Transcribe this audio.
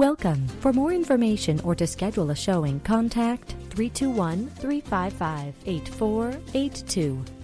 Welcome. For more information or to schedule a showing, contact 321 355 8482.